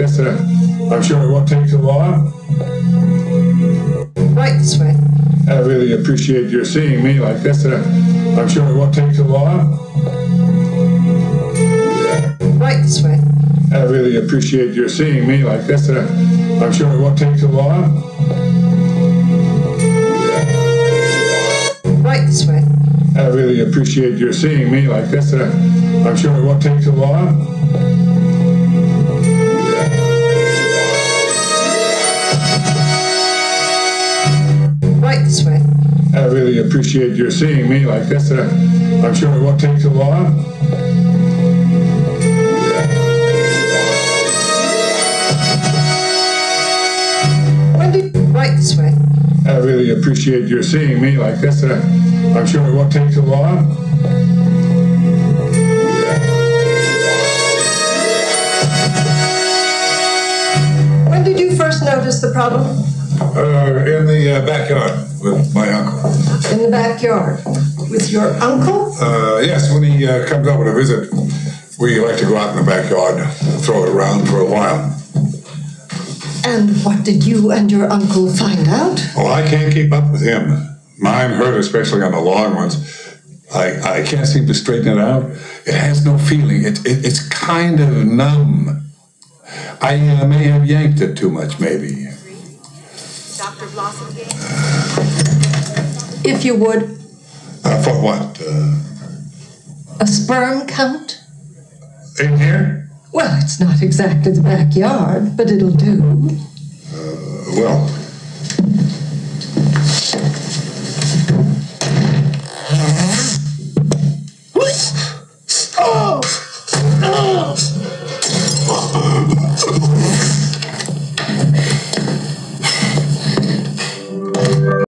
Uh, I'm sure it won't take too long. Right this way. I really appreciate your seeing me like this. Uh, I'm sure it won't take too long. Right this way. I really appreciate your seeing me like this. Uh, I'm sure it won't take too long. Right this way. I really appreciate your seeing me like this. Uh, I'm sure it won't take too long. This way. I really appreciate your seeing me like this. Uh, I'm sure it won't take too long. When did right this way. I really appreciate your seeing me like this. Uh, I'm sure it won't take too long. When did you first notice the problem? Uh, in the uh, backyard with my uncle. In the backyard. With your uncle? Uh, yes, when he uh, comes over to visit, we like to go out in the backyard, throw it around for a while. And what did you and your uncle find out? Well, I can't keep up with him. Mine hurt, especially on the long ones. I, I can't seem to straighten it out. It has no feeling. It, it, it's kind of numb. I uh, may have yanked it too much, maybe. Dr. Blossom game? If you would, Uh, for what? Uh, a sperm count? in here? Well, it's not exactly the backyard, but it'll do. Uh, Well,